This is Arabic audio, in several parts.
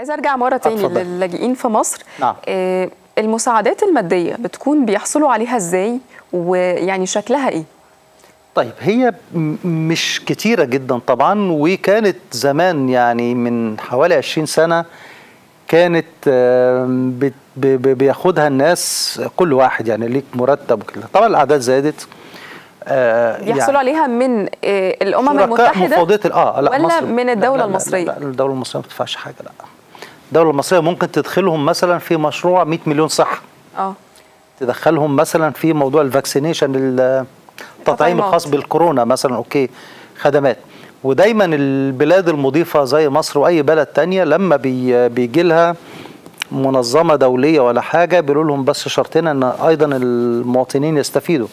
عايزه ارجع مرة تاني. للاجئين في مصر. نعم. آه، المساعدات المادية بتكون بيحصلوا عليها إزاي؟ ويعني شكلها إيه؟ طيب هي مش كتيرة جدا طبعا وكانت زمان يعني من حوالي 20 سنة كانت ب- بياخدها الناس كل واحد يعني ليك مرتب وكده. طبعا الأعداد زادت. آه، بيحصلوا عليها من آه، الأمم المتحدة؟ آه لا ولا مصر. من لا- الدولة لا- لا- المصرية؟ لا, لا الدولة المصرية ما بتدفعش حاجة لا. الدولة المصرية ممكن تدخلهم مثلا في مشروع 100 مليون صحة آه. تدخلهم مثلا في موضوع ال vaccination التطعيم. الخاص بالكورونا مثلا okay خدمات. ودايما البلاد المضيفة زي مصر وأي بلد تانية لما بي بيجي لها منظمة دولية ولا حاجة بيقولوا لهم بس شرطنا إن أيضا المواطنين يستفيدوا.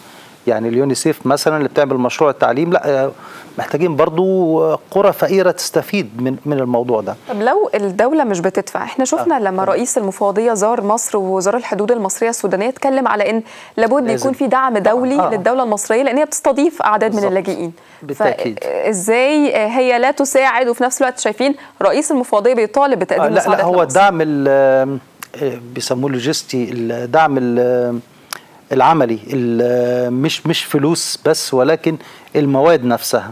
يعني اليونيسيف مثلا اللي بتعمل مشروع التعليم لا آه، محتاجين برضو قرى فقيرة تستفيد من من الموضوع ده طب لو الدولة مش بتدفع إحنا شفنا لما رئيس المفوضية زار مصر ووزارة الحدود المصرية السودانية اتكلم على إن لابد لازم. يكون في دعم دولي آه. للدولة المصرية لأن هي بتستضيف أعداد من بالظبط. اللاجئين بالتأكيد. إزاي هي لا تساعد وفي نفس الوقت شايفين رئيس المفوضية بيطالب بتقديم آه، لا لا هو. الدعم ال- آه، بيسموه لوجستي الدعم ال- العملي ال- مش مش فلوس بس ولكن المواد نفسها.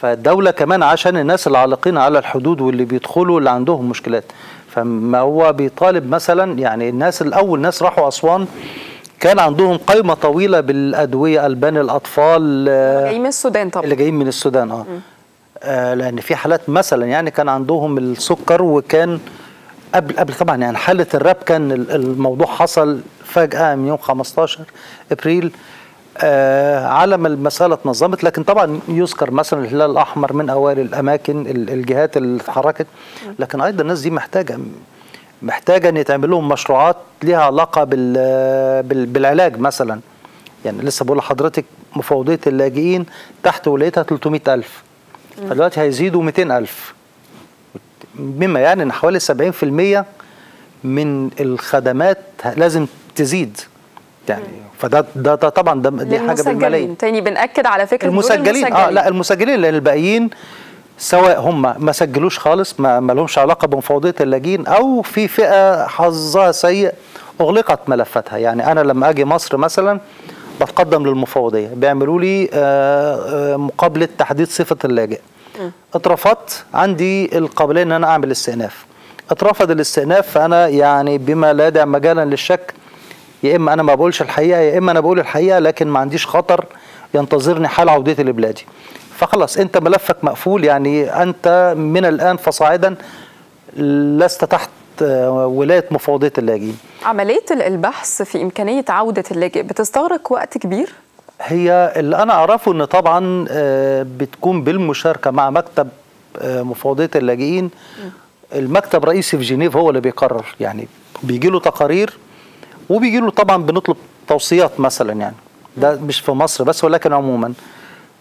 فالدولة كمان عشان الناس العالقين على الحدود واللي بيدخلوا اللي عندهم مشكلات. فما هو بيطالب مثلا يعني الناس الأول ناس راحوا أسوان كان عندهم قائمة طويلة بالأدوية ألبان الأطفال آه، جاي من السودان طبعا. اللي جايين من السودان آه, آه لأن في حالات مثلا يعني كان عندهم السكر وكان قبل قبل طبعا يعني حالة الراب كان ال- الموضوع حصل فجأة من يوم 15 إبريل. آه على ما المسألة اتنظمت لكن طبعا يذكر مثلا الهلال الأحمر من أوائل الأماكن ال- الجهات اللي اتحركت. لكن أيضا الناس دي محتاجه محتاجة إن يتعمل لهم مشروعات ليها علاقة بال بالعلاج مثلا. يعني لسه بقول لحضرتك مفوضية اللاجئين تحت ولايتها 300000 فدلوقتي هيزيدوا 200000 مما يعني إن حوالي 70% من الخدمات لازم تزيد. يعني فده ده, ده طبعا ده دي حاجة بالملايين. للمسجلين. تاني بنأكد على فكرة دول المسجلين آه لا المسجلين لأن الباقيين سواء هم ما سجلوش خالص ما, ما لهمش علاقة بمفوضيه اللاجئين أو في فئة حظها سيء أغلقت ملفاتها. يعني أنا لما أجي مصر مثلا بتقدم للمفوضيه بيعملوا لي آه، آه، مقابلة تحديد صفة اللاجئ. اترفضت عندي القابلية إن أنا أعمل استئناف اترفض الاستئناف فأنا يعني بما لا يدع مجالا للشك يا إما أنا ما بقولش الحقيقة يا إما أنا بقول الحقيقة لكن ما عنديش خطر ينتظرني حال عودتي لبلادي فخلاص أنت ملفك مقفول يعني أنت من الآن فصاعدا لست تحت ولاية مفوضيه اللاجئين. عملية البحث في إمكانية عودة اللاجئ بتستغرق وقت كبير؟ هي اللي أنا أعرفه إن طبعا آه، بتكون بالمشاركة مع مكتب آه، مفوضية اللاجئين. المكتب رئيسي في جنيف هو اللي بيقرر يعني بيجي له تقارير وبيجي له طبعا بنطلب توصيات مثلا يعني. ده مش في مصر بس ولكن عموما.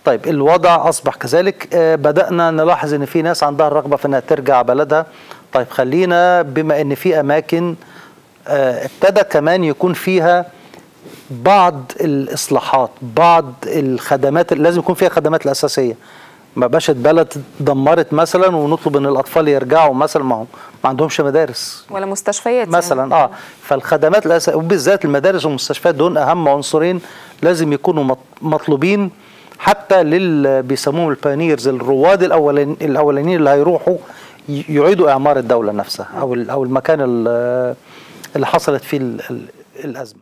طيب الوضع أصبح كذلك. آه، بدأنا نلاحظ إن في ناس عندها الرغبة في إنها ترجع بلدها. طيب خلينا بما إن في أماكن ابتدى كمان يكون فيها بعض الإصلاحات بعض الخدمات لازم يكون فيها خدمات الأساسية. ما بقاش البلد دمرت مثلا ونطلب إن الأطفال يرجعوا مثلا ما هم ما عندهمش مدارس. ولا مستشفيات مثلا يعني. آه. فالخدمات الأساسية وبالذات المدارس والمستشفيات دول أهم عنصرين لازم يكونوا مط- مطلوبين حتى لل بيسموهم البانيرز الرواد الاولين الأولانيين اللي هيروحوا يعيدوا إعمار الدولة نفسها أو أو المكان ال- اللي حصلت فيه ال- ال- الأزمة.